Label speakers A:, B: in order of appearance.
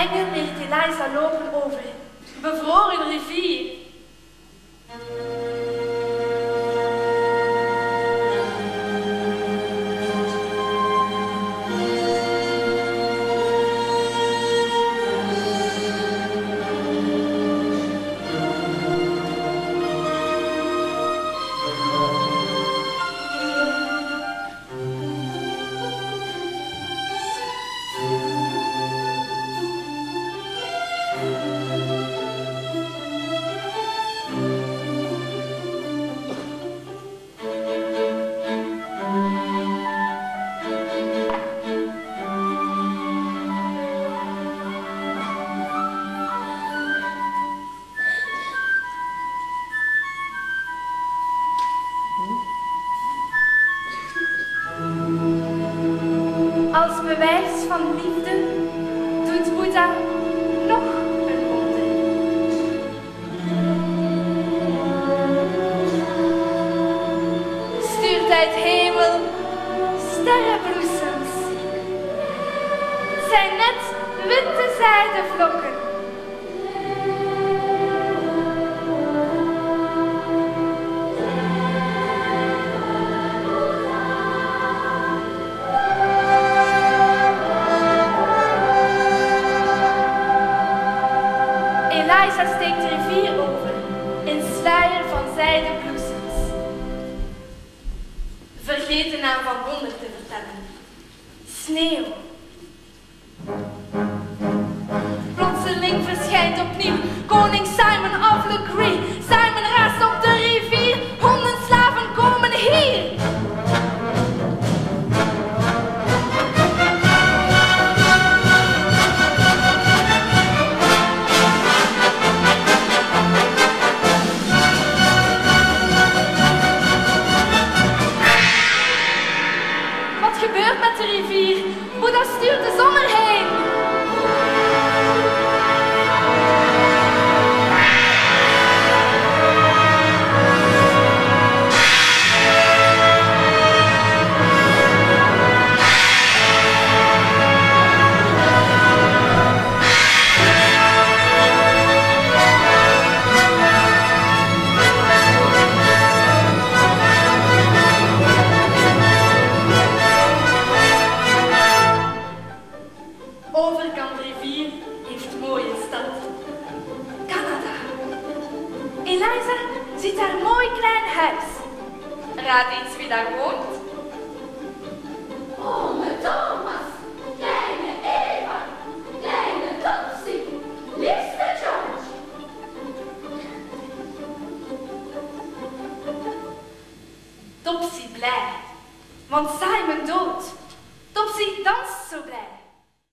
A: engel leert Eliza lopen over bevroren rivier. Als bewijs van liefde doet Boeddha nog een wonder. Stuurt uit hemel sterrenbloesems. Zijn net witte zijden vlokken. Eliza steekt de rivier over in sluier van zijden bloesems. Vergeet de naam van wonder te vertellen. Sneeuw. Plotseling verschijnt opnieuw koning Simon of Legree. Wat gebeurt met de rivier? Boeddha stuurt Eliza ziet een mooi klein huis. Raad eens wie daar woont.
B: Ome Thomas, kleine Eva, kleine Topsy, liefste George.
A: Topsy blij, want Simon dood. Topsy danst zo blij.